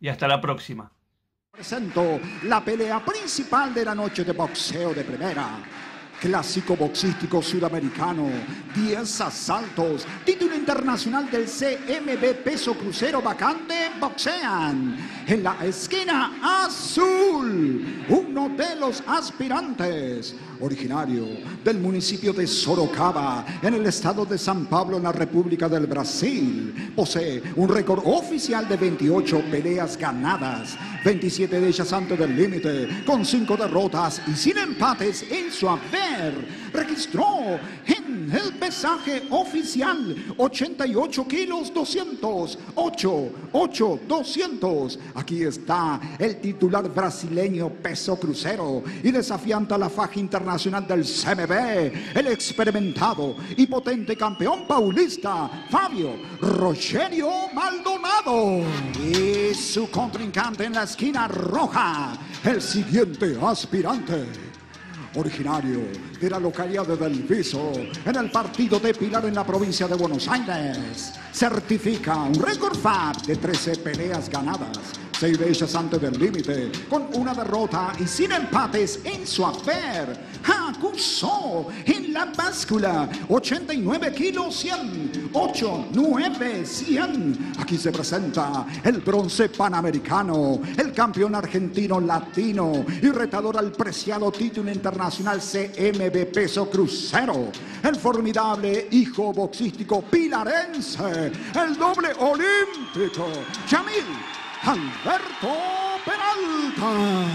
y hasta la próxima. Presento la pelea principal de la noche de boxeo de primera. Clásico boxístico sudamericano, 10 asaltos, título internacional del CMB peso crucero vacante, boxean. En la esquina azul, uno de los aspirantes, originario del municipio de Sorocaba, en el estado de San Pablo, en la República del Brasil. Posee un récord oficial de 28 peleas ganadas, 27 de ellas antes del límite, con 5 derrotas y sin empates en su haber. Registró el pesaje oficial 88 kilos 200, 8, 8, 200. Aquí está el titular brasileño peso crucero y desafiante a la faja internacional del CMB, el experimentado y potente campeón paulista Fabio Rogerio Maldonado. Y su contrincante en la esquina roja, el siguiente aspirante originario de la localidad de Del en el partido de Pilar en la provincia de Buenos Aires. Certifica un récord FAB de 13 peleas ganadas, 6 de ellas antes del límite, con una derrota y sin empates en su haber. Acusó en la báscula 89 kilos 100, 8, 9, 100. Aquí se presenta el bronce panamericano, el campeón argentino latino y retador al preciado título internacional CMB peso crucero. El formidable hijo boxístico pilarense, el doble olímpico, Yamil Alberto Peralta.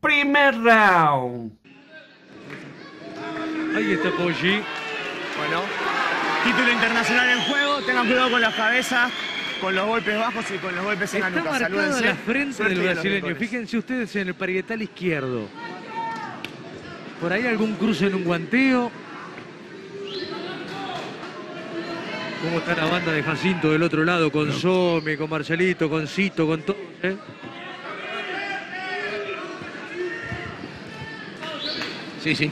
Primer round. Ahí está Poggi. Bueno, título internacional en juego. Tengan cuidado con las cabezas, con los golpes bajos y con los golpes en la Está nuca. Salúdense. la frente Suerte del brasileño. Fíjense ustedes en el parietal izquierdo. Por ahí algún cruce en un guanteo. ¿Cómo está la banda de Jacinto del otro lado? Con Some, con Marcelito, con Cito, con todo. ¿eh? Sí, sí.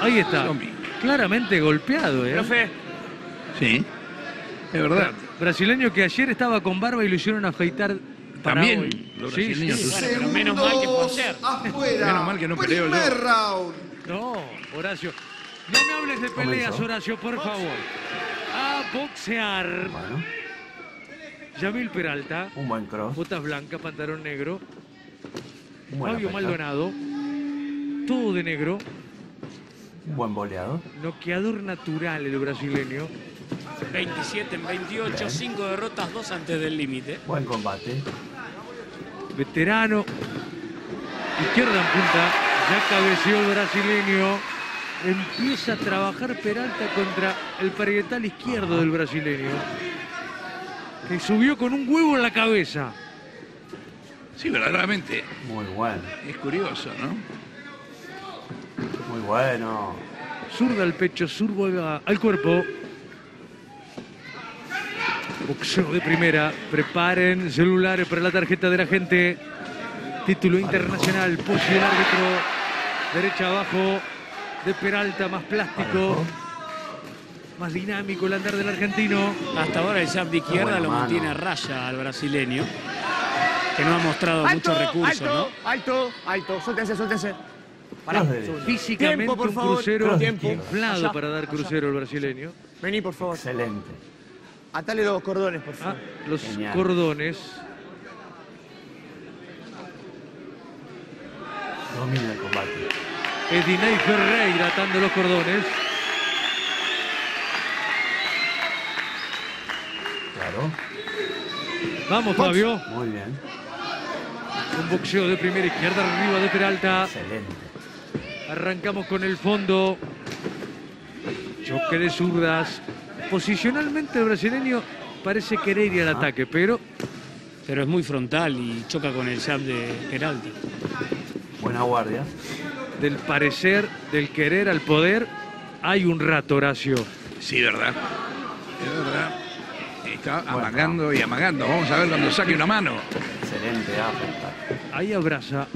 Ahí está. Zombie. Claramente golpeado, ¿eh? Profe, Sí. Es verdad. Brasileño que ayer estaba con barba y lo hicieron afeitar También hoy. los Sí, brasileños. sí. bueno, pero menos mal que fue ayer. afuera. Menos mal que no peleo yo. Primer round. No, Horacio. No me hables de peleas, Comenzó. Horacio, por favor. A boxear. Bueno, Yamil Peralta. un buen cross. Botas blancas, pantalón negro. Fabio Maldonado. Todo de negro. Buen boleado. Noqueador natural el brasileño. 27 en 28, Bien. 5 derrotas, 2 antes del límite. Buen combate. Veterano. Izquierda en punta. Ya cabeció el brasileño. Empieza a trabajar Peralta contra el parietal izquierdo del brasileño. Que subió con un huevo en la cabeza. Sí, verdaderamente. Muy bueno. Es curioso, ¿no? Bueno. Zurda al pecho, zurda al cuerpo. Boxeo de primera. Preparen celulares para la tarjeta de la gente. Título internacional. Posi el árbitro. Derecha abajo. De Peralta, más plástico. Más dinámico el andar del argentino. Hasta ahora el jab de izquierda lo mano. mantiene a raya al brasileño, que no ha mostrado Alto, mucho recurso, alto, alto, alto. Suéltense, suéltense. Pará, físicamente por favor. inflado para dar crucero allá. el brasileño. Vení, por favor. Excelente. Atale los cordones, por favor. Ah, los cordones. Domina el combate. Edinei Ferreira atando los cordones. Claro. Vamos, Fabio. Muy bien. Un boxeo de primera izquierda arriba de Peralta. Excelente. Arrancamos con el fondo. Choque de zurdas. Posicionalmente el brasileño parece querer ir al ataque, pero Pero es muy frontal y choca con el jab de Peralta. Buena guardia. del parecer, del querer al poder, hay un rato, Horacio. Sí, verdad. Es verdad. Está amagando y amagando. Vamos a ver cuando saque una mano. Excelente uppercut. Ahí abraza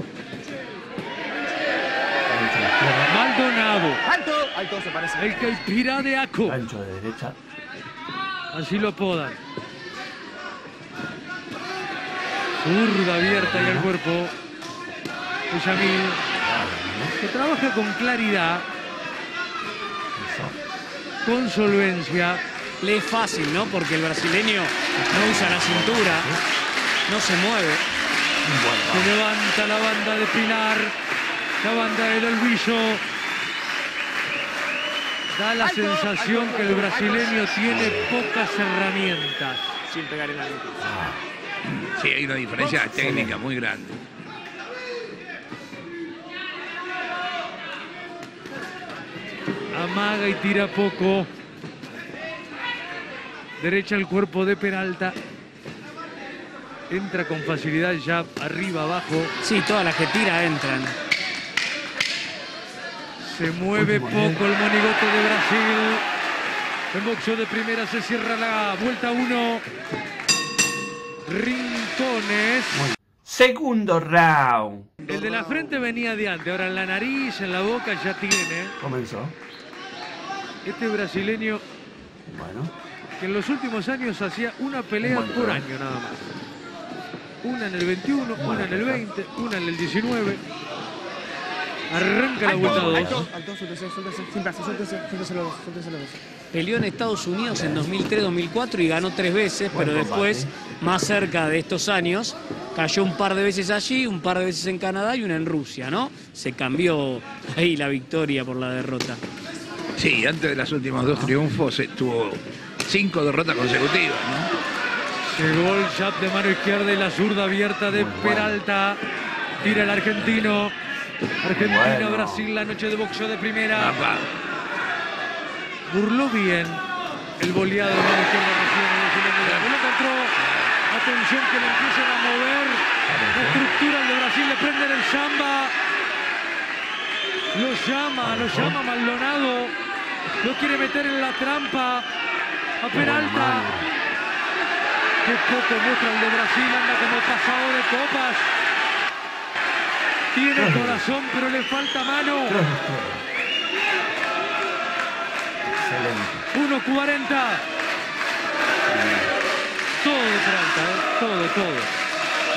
Maldonado, ¡Alto! Alto se parece. el caipira de Aco. Gancho de derecha. Así lo apodan. Zurda abierta y al cuerpo. de Yamil, que trabaja con claridad, Eso. con solvencia. Le es fácil, ¿no? Porque el brasileño no usa la cintura, no se mueve. Se levanta la banda de Pinar, la banda del Olvillo. Da la sensación que el brasileño tiene pocas herramientas. Sin pegar en la nuca. Sí, hay una diferencia técnica muy grande. Amaga y tira poco. Derecha al cuerpo de Peralta. Entra con facilidad ya arriba, abajo. Sí, todas las que tira entran. Se mueve poco el monigote de Brasil. El boxeo de primera se cierra la vuelta uno. Rincones. Segundo round. El de la frente venía de antes. Ahora en la nariz, en la boca ya tiene. Comenzó. Este brasileño Bueno. que en los últimos años hacía una pelea Bueno, por pero- año nada más. Una en el 21, una en el 20, una en el 19. Arranca la vuelta Alto, 2. alto, alto, suéltese, suéltese. Sin brazo, suéltese, suéltese los dos, suéltese los dos. Peleó en Estados Unidos en 2003-2004 y ganó tres veces, Buen pero combate. después, más cerca de estos años, cayó un par de veces allí, un par de veces en Canadá y una en Rusia, ¿no? Se cambió ahí la victoria por la derrota. Sí, antes de los últimos dos triunfos tuvo cinco derrotas consecutivas, ¿no? Llegó el jab de mano izquierda y la zurda abierta de. Peralta. Tira el argentino. Argentina, Bueno. Brasil, la noche de boxeo de primera. Apa. Burló bien el boleado de mano izquierda recién en el brasileño. Lo encontró. Atención que le empiezan a mover la estructura de Brasil. Le prenden el samba. Lo llama, lo llama Maldonado. Lo quiere meter en la trampa. A Peralta. Qué poco muestra el de Brasil, anda como pasado de copas. Tiene corazón, pero le falta mano. Cross de izquierda. Excelente. 1.40. Todo de Peralta, ¿eh? todo, todo.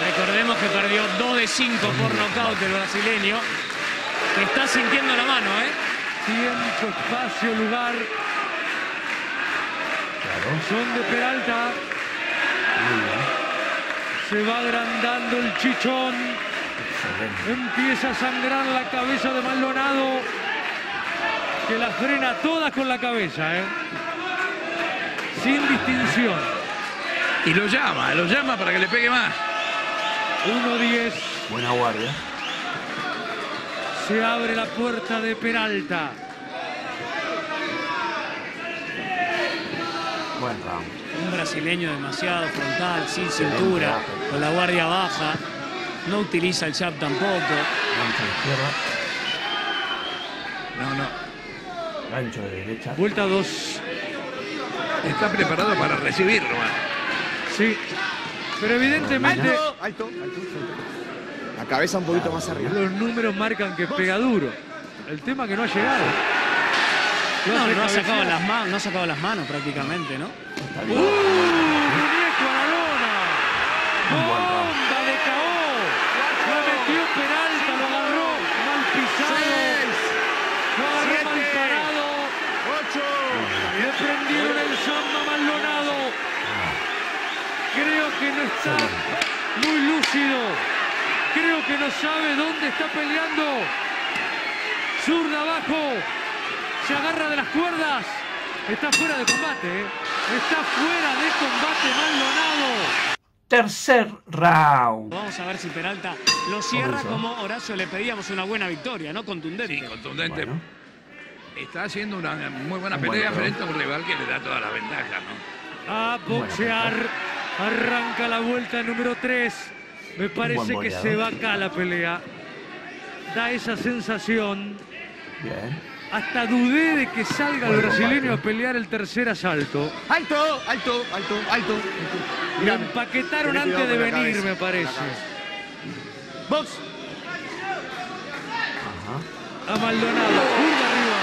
Recordemos que perdió 2 de 5 por nocaut el brasileño, que está sintiendo la mano, ¿eh? Tiempo, espacio, lugar. Claro. Son de Peralta. Muy bien. Se va agrandando el chichón. Excelente. Empieza a sangrar la cabeza de Maldonado. Que la frena todas con la cabeza, ¿eh? Sin distinción. Y lo llama, lo llama para que le pegue más. 1-10. Buena guardia. Se abre la puerta de Peralta. Buen round. Un brasileño demasiado frontal, sin cintura, con la guardia baja. No utiliza el jab tampoco. Gancho de izquierda. No, no. Gancho de derecha. Vuelta 2. Está preparado para recibirlo. man. Sí. Pero evidentemente Alto, alto, alto, suelta. La cabeza un poquito más arriba. los números marcan que pega duro. El tema que no ha llegado. No, no ha sacado las manos, no ha sacado las manos prácticamente, ¿no? Está ¡Uh! bien. Muñeco a la lona. Un buen round. ¡Bomba de KO! Lo metió Peralta, lo agarró mal pisado. Lo agarró mal Siete. parado. Ocho. Le prendieron el samba Maldonado. Creo que no está muy lúcido. creo que no sabe dónde está peleando. Zurda abajo. Se agarra de las cuerdas. Está fuera de combate. ¿eh? Está fuera de combate Maldonado. Tercer round. Vamos a ver si Peralta lo cierra como Horacio le pedíamos una buena victoria, ¿no? Contundente. Sí, contundente. Bueno, Está haciendo una muy buena pelea frente a un rival que le da todas las ventajas, ¿no? A boxear. Arranca la vuelta número 3. Me parece que se va acá la pelea. Da esa sensación. bien. Hasta dudé de que salga el brasileño combate. a pelear el tercer asalto. Alto, alto, alto, alto. Lo empaquetaron antes de venir, cabeza, me parece. Box. Ajá. A Maldonado, curva arriba.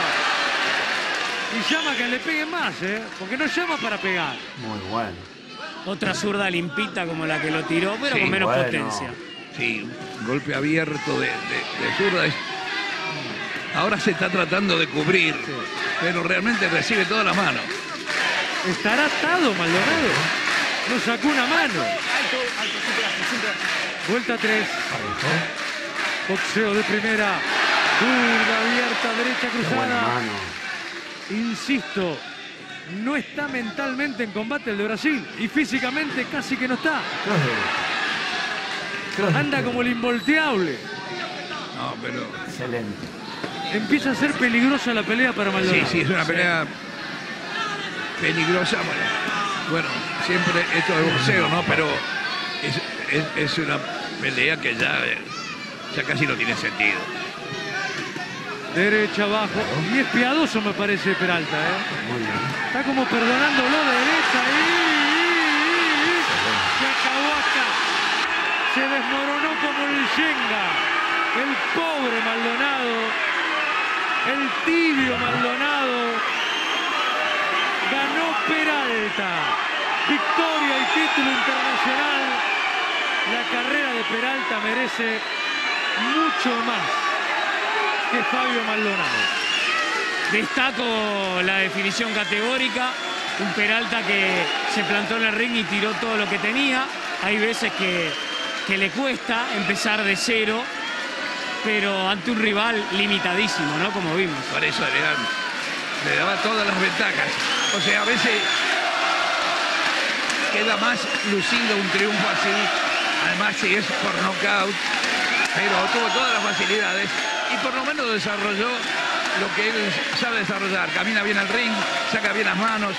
Y llama que le peguen más, ¿eh? Porque no llama para pegar. Muy bueno. Otra zurda limpita como la que lo tiró, pero Sí, con menos bueno. potencia. Sí, un golpe abierto de, de, de zurda. Ahora se está tratando de cubrir, pero realmente recibe toda la mano. ¿Estará atado Maldonado? No sacó una mano. Alto, alto, siempre alto, siempre alto. Vuelta 3. Parejo. Boxeo de primera. Curva abierta, derecha cruzada. Insisto, no está mentalmente en combate el de Brasil. Y físicamente casi que no está. Anda como el involteable. No, pero Excelente. Empieza a ser peligrosa la pelea para sí, Maldonado. sí, es una pelea peligrosa. Bueno, bueno, siempre esto es boxeo, ¿no? Pero es, es- es una pelea que ya, ya casi no tiene sentido. Derecha abajo. Y es piadoso me parece Peralta, ¿eh? Muy bien. Está como perdonándolo de derecha. y- Se acabó acá. Se desmoronó como el Shenga. El pobre Maldonado. El tibio Maldonado. Ganó Peralta. Victoria y título internacional. La carrera de Peralta merece mucho más que Fabio Maldonado. Destaco la definición categórica, un Peralta que se plantó en el ring y tiró todo lo que tenía. Hay veces que, que le cuesta empezar de cero, pero ante un rival limitadísimo, ¿no? Como vimos. Por eso le, dan- le daba todas las ventajas. O sea, a veces queda más lucido un triunfo así. Además, si es por nocaut, pero tuvo todas las facilidades por lo menos desarrolló lo que él sabe desarrollar. Camina bien al ring, saca bien las manos,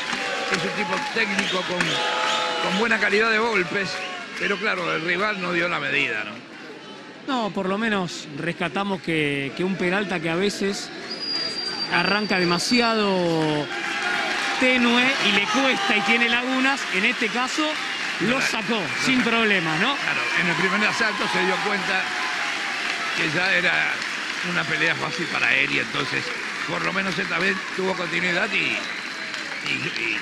es un tipo técnico con, con buena calidad de golpes, pero claro, el rival no dio la medida, ¿no? No, por lo menos rescatamos que, que un Peralta que a veces arranca demasiado tenue y le cuesta y tiene lagunas, en este caso lo sacó sin problemas, ¿no? Claro, en el primer asalto se dio cuenta que ya era una pelea fácil para él y entonces por lo menos esta vez tuvo continuidad y,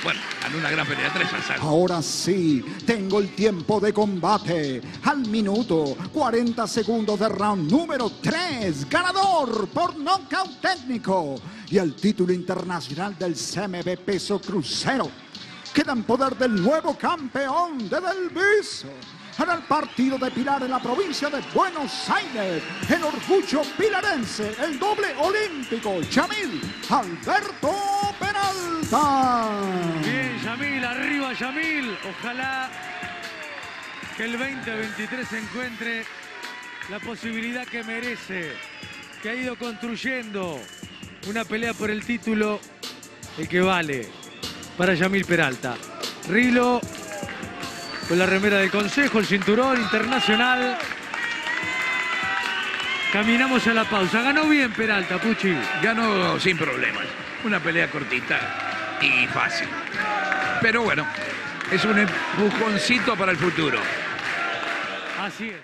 bueno, ganó una gran pelea, tres asaltos. Ahora sí, tengo el tiempo de combate. Al minuto, 40 segundos de round número 3. Ganador por nocaut técnico. Y el título internacional del CMB Peso Crucero. Queda en poder del nuevo campeón de Delviso. En el partido de Pilar en la provincia de Buenos Aires, el orgullo pilarense, el doble olímpico, Chamil Alberto Peralta. Bien, Yamil, arriba Yamil. Ojalá que el 2023 encuentre la posibilidad que merece, que ha ido construyendo una pelea por el título, el que vale para Yamil Peralta. Rilo con la remera del Consejo, el cinturón internacional. Caminamos a la pausa. Ganó bien Peralta, Puchi. Ganó sin problemas, una pelea cortita y fácil. Pero bueno, es un empujoncito para el futuro. Así es.